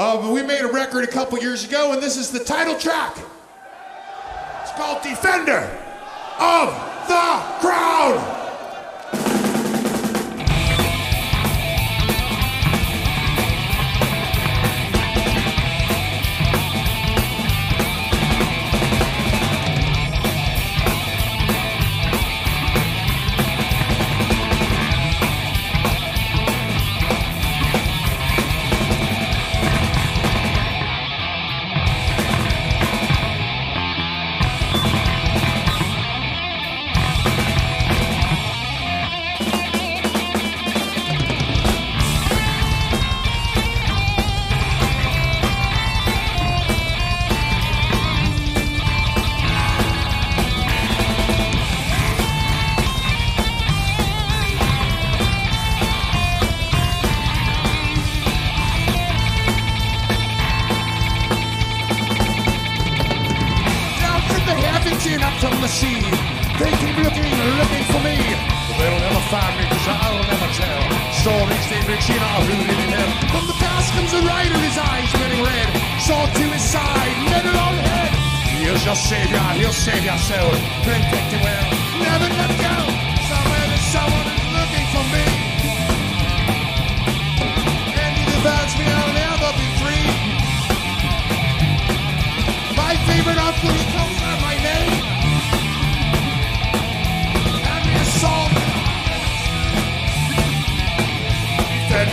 Uh, we made a record a couple years ago, and this is the title track. It's called Defender of the Crown. Tell. Stories they rich in our rooted in hell. From the past comes a rider, his eyes turning red. Sword to his side, medal on head. Here's your savior, he'll save your soul. Protect you well, never let go.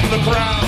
The ground.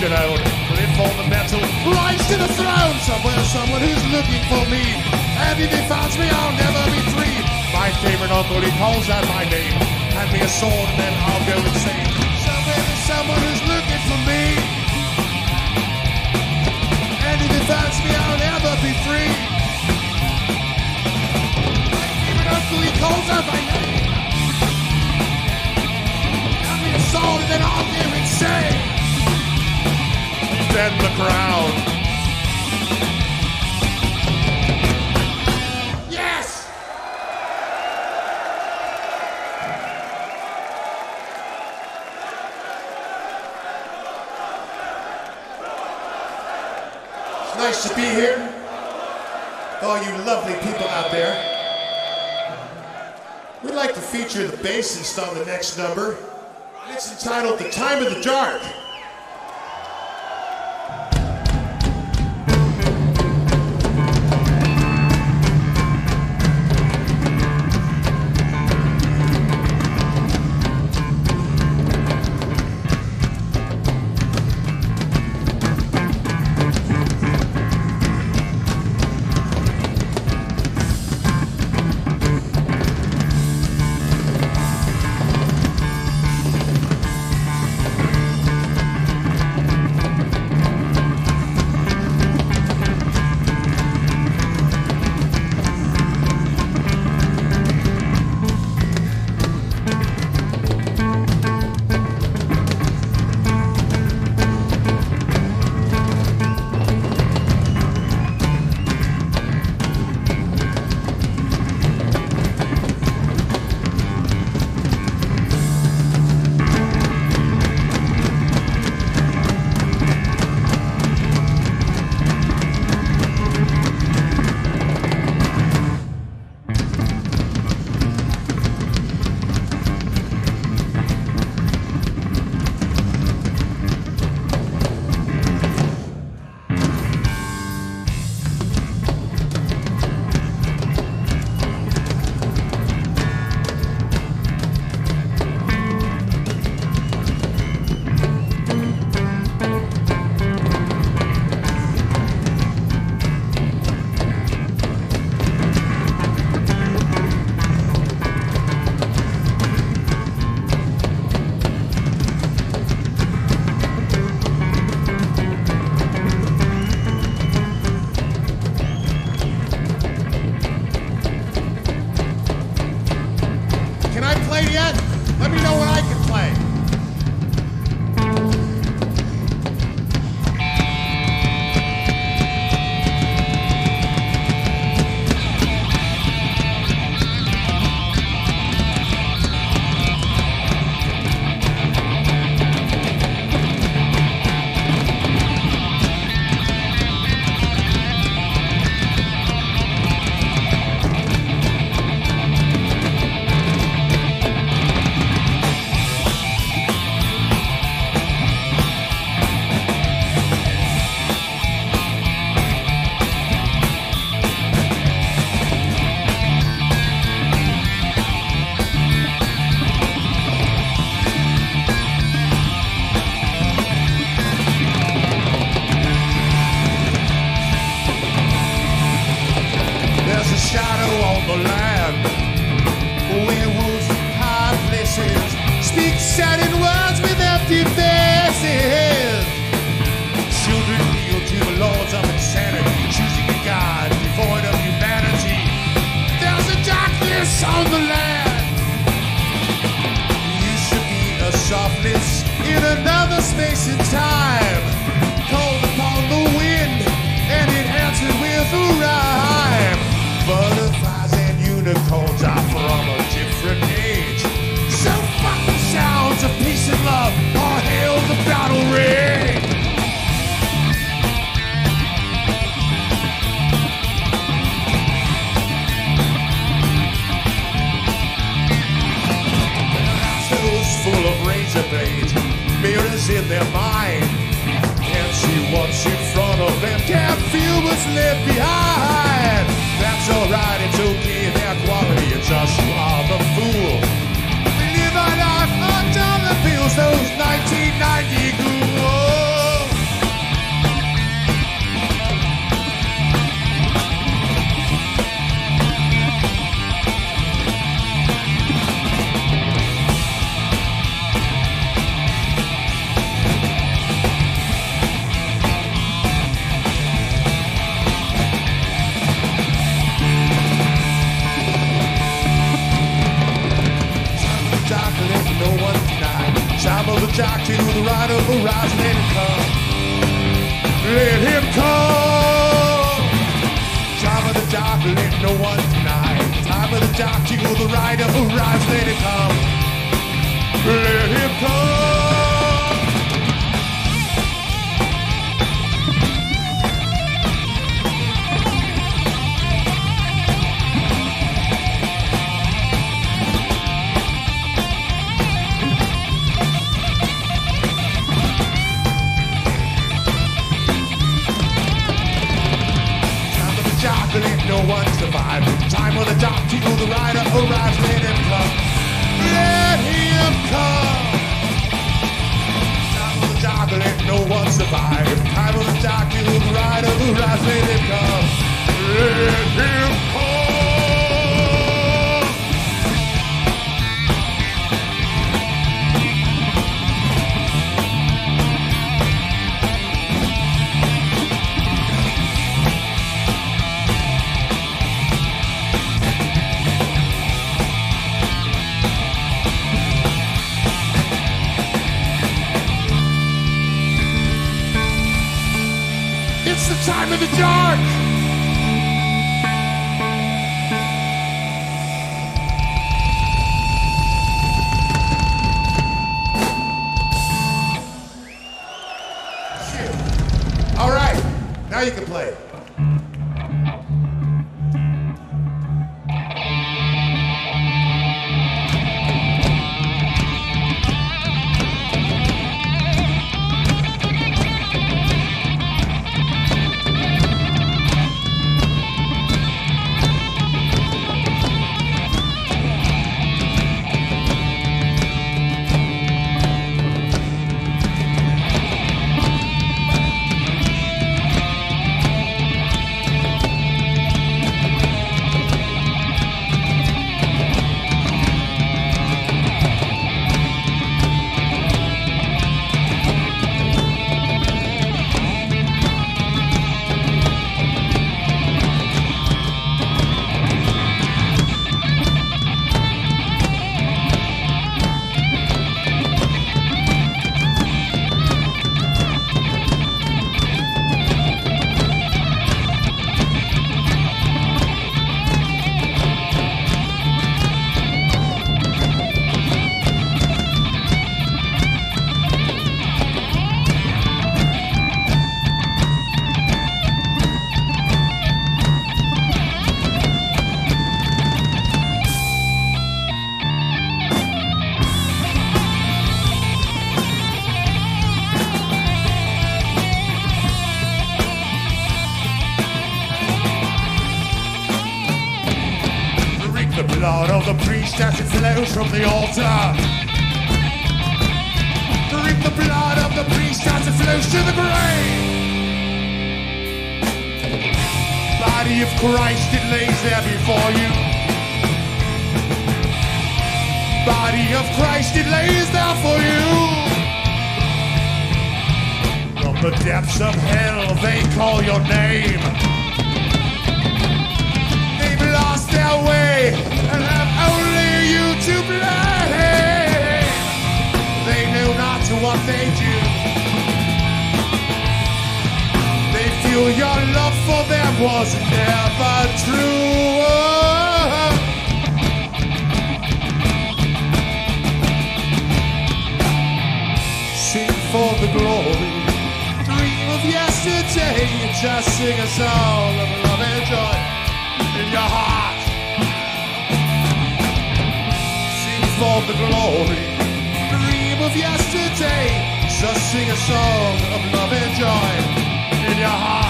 Your own. Live for the metal, rise to the throne. Somewhere, someone who's looking for me. And if he finds me, I'll never be free. My favorite uncle, he calls out my name. Hand me a sword and then I'll go insane. Nice to be here. All you lovely people out there. We'd like to feature the bassist on the next number. It's entitled The Time of the Dark. Softness in another space and time. The of the rise, let him come. Let him come. Time of the dark, let no one deny. Time of the dark to the of the rise, let him come. Let him come. Survive. Time the dark, to the rider arrives, let him come. Let him come. Time the dark, let no one survive. Time the dark, to the rider arrives, let him come. Let him come. Time of the dark. Blood of the priest as it flows from the altar. Drink the blood of the priest as it flows to the grave. Body of Christ, it lays there before you. body of Christ, it lays there for you. From the depths of hell, they call your name. They've lost their way and have only you to blame. They know not what they do. They feel your love for them was never true. Sing for the glory. Dream of yesterday. Just sing a song For the glory. Dream of yesterday. Just sing a song of love and joy in your heart.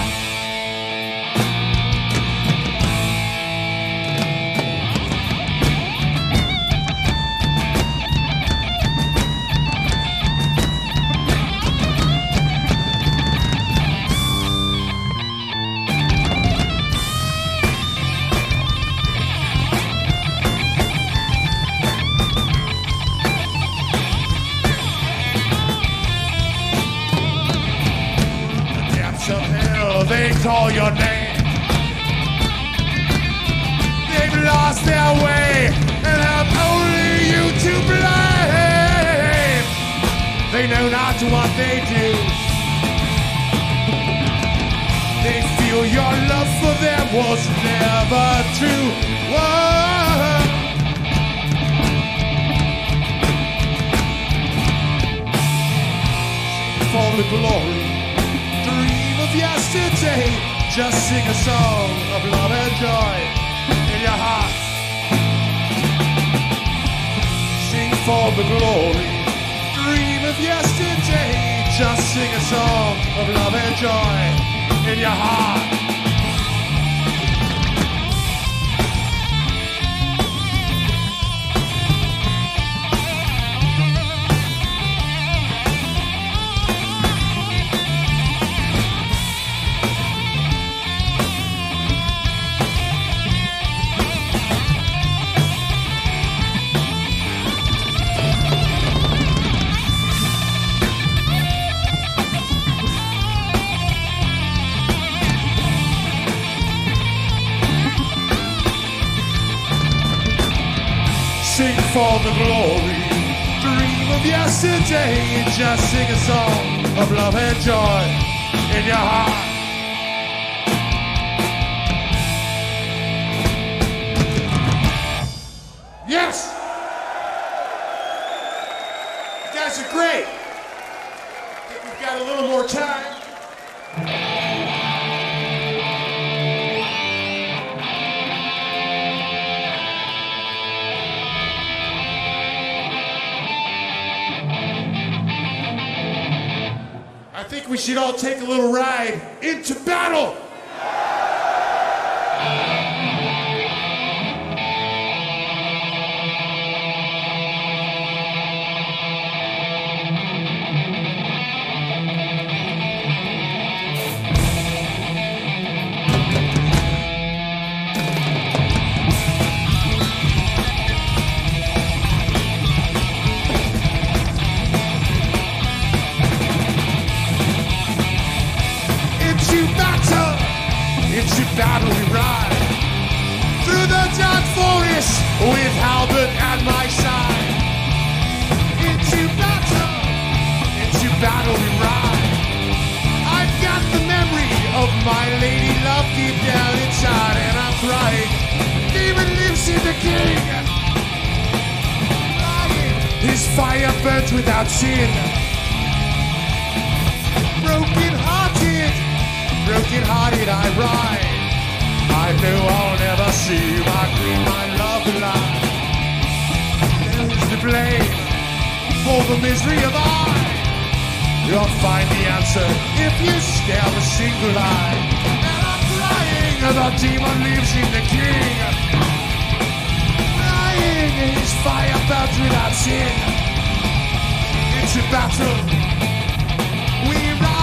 Call your name. They've lost their way and have only you to blame. They know not what they do. They feel your love for them was never true. Whoa. for the glory. Dream of yesterday. Just sing a song of love and joy in your heart. Sing for the glory. Dream of yesterday. Just sing a song of love and joy in your heart. For the glory. Dream of yesterday. And just sing a song of love and joy in your heart. Yes! You guys are great. We've got a little more time. We should all take a little ride into battle. Crying. Demon lives in the king. His fire burns without sin. Broken hearted, broken hearted I ride. I know I'll never see my queen, my love alive. Who's to blame for the misery of I? You'll find the answer if you stare a single eye. Crying, the demon lives in the king. Crying, his fire burns without sin. It's a battle. We ride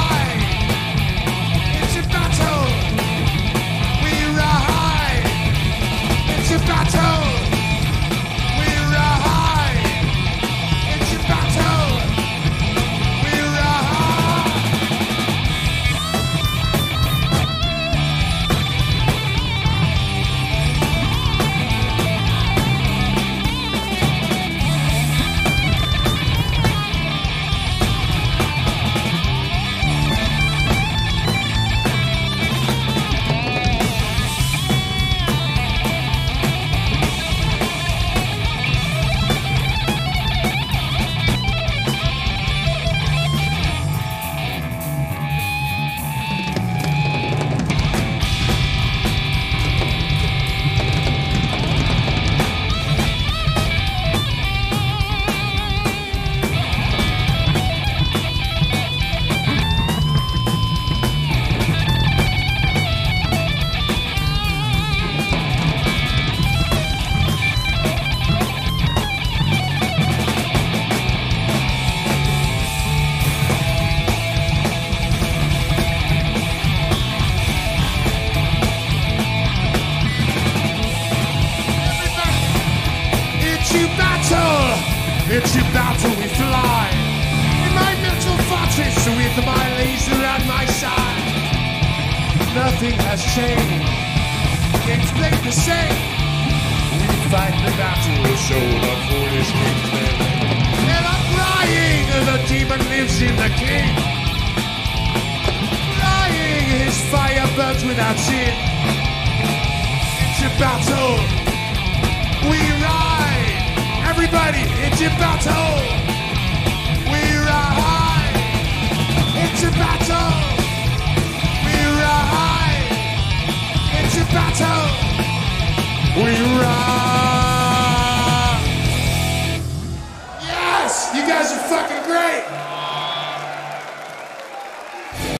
demon lives in the king. Crying, his fire burns without sin. Into battle, we ride. Everybody, into battle, we ride. Into battle, we ride. Into battle, we ride. You guys are fucking great.